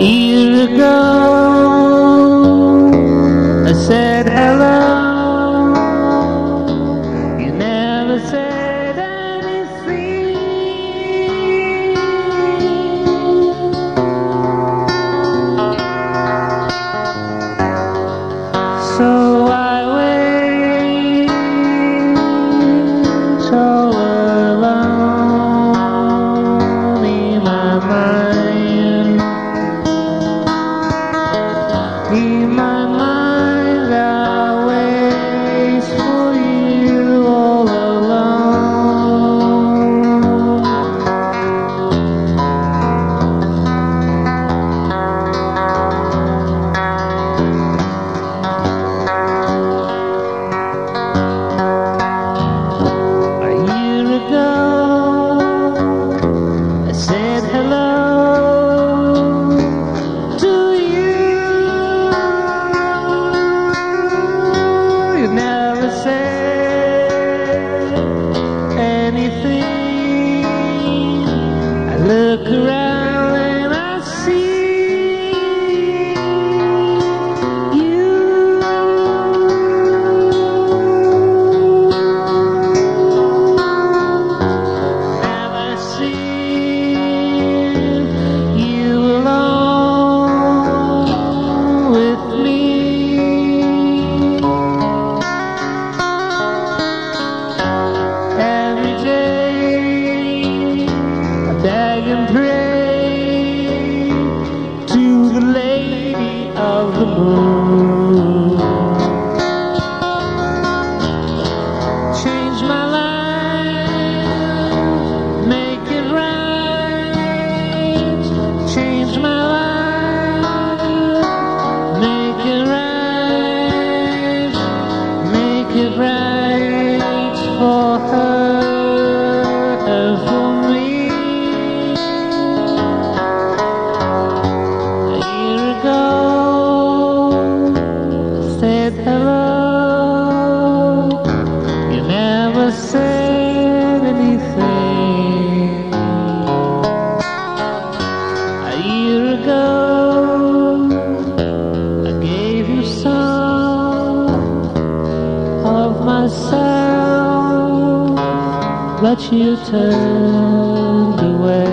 year ago. be my could never say Oh. the but you turned away.